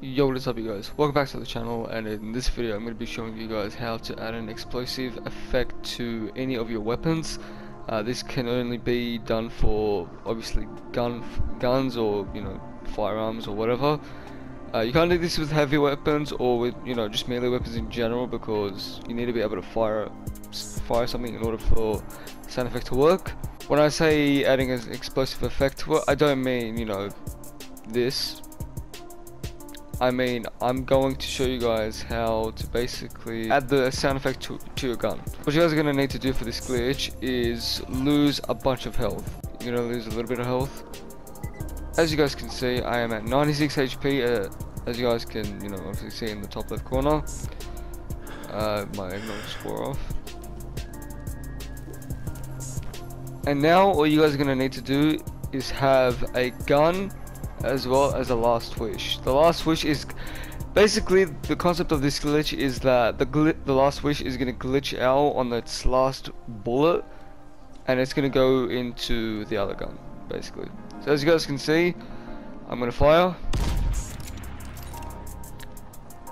Yo, what is up you guys? Welcome back to the channel and in this video I'm going to be showing you guys how to add an explosive effect to any of your weapons. Uh, this can only be done for obviously gun guns or you know firearms or whatever. Uh, you can't do this with heavy weapons or with you know just melee weapons in general because you need to be able to fire fire something in order for sound effect to work. When I say adding an explosive effect to it, I don't mean you know this I mean, I'm going to show you guys how to basically add the sound effect to, to your gun. What you guys are going to need to do for this glitch is lose a bunch of health. You're going to lose a little bit of health. As you guys can see, I am at 96 HP, uh, as you guys can, you know, obviously see in the top left corner. Uh, my ignore score off. And now all you guys are going to need to do is have a gun as well as a last wish. The last wish is basically the concept of this glitch is that the the last wish is gonna glitch out on its last bullet, and it's gonna go into the other gun, basically. So as you guys can see, I'm gonna fire.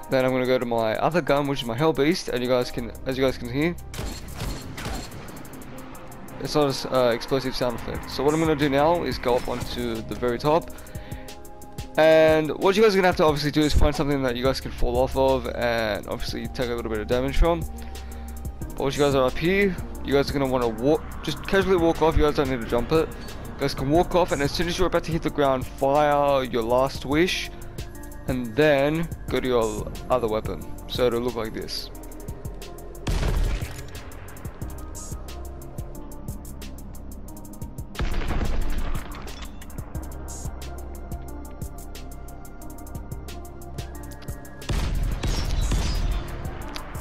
Then I'm gonna go to my other gun, which is my Hell Beast, and you guys can, as you guys can hear, it's not an uh, explosive sound effect. So what I'm gonna do now is go up onto the very top and what you guys are gonna have to obviously do is find something that you guys can fall off of and obviously take a little bit of damage from. But once you guys are up here, you guys are gonna wanna walk just casually walk off, you guys don't need to jump it. You guys can walk off and as soon as you're about to hit the ground, fire your last wish and then go to your other weapon. So it'll look like this.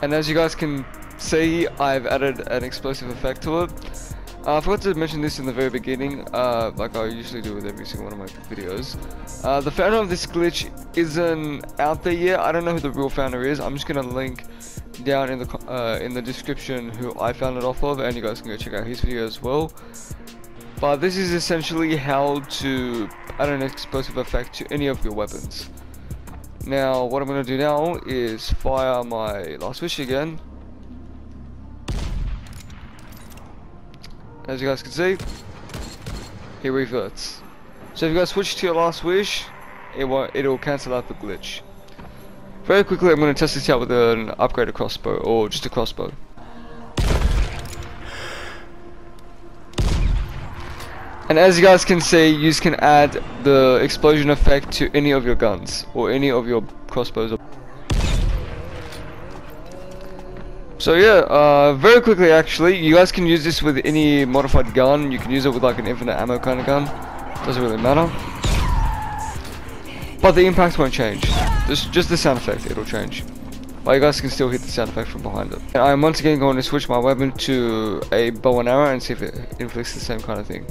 And as you guys can see, I've added an explosive effect to it. Uh, I forgot to mention this in the very beginning, uh, like I usually do with every single one of my videos. Uh, the founder of this glitch isn't out there yet. I don't know who the real founder is. I'm just gonna link down in the uh, in the description who I found it off of, and you guys can go check out his video as well. But this is essentially how to add an explosive effect to any of your weapons. Now, what I'm going to do now is fire my last wish again. As you guys can see, it reverts. So if you guys switch to your last wish, it will it'll cancel out the glitch. Very quickly, I'm going to test this out with an upgraded crossbow, or just a crossbow. And as you guys can see, you can add the explosion effect to any of your guns or any of your crossbows. So yeah, uh, very quickly actually, you guys can use this with any modified gun. You can use it with like an infinite ammo kind of gun. Doesn't really matter. But the impact won't change. Just, just the sound effect, it'll change. But you guys can still hit the sound effect from behind it. And I'm once again going to switch my weapon to a bow and arrow and see if it inflicts the same kind of thing.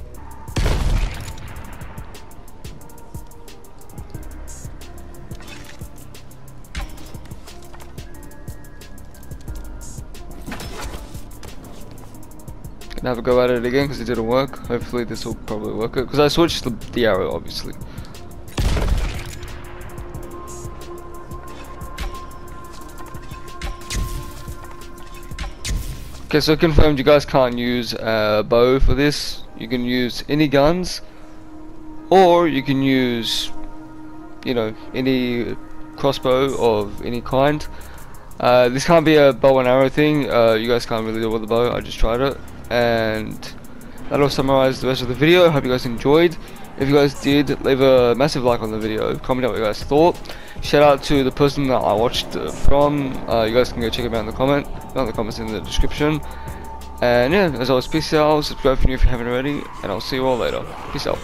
Have a go at it again because it didn't work. Hopefully this will probably work because I switched the, the arrow obviously. Okay, so confirmed you guys can't use a bow for this. You can use any guns, or you can use, you know, any crossbow of any kind. Uh, this can't be a bow and arrow thing. Uh, you guys can't really it with a bow. I just tried it and that'll summarize the rest of the video. I hope you guys enjoyed. If you guys did, leave a massive like on the video. Comment out what you guys thought. Shout out to the person that I watched from. Uh, you guys can go check him out in the comment. Not the comments in the description. And yeah, as always, peace out. Subscribe for new if you haven't already. And I'll see you all later. Peace out.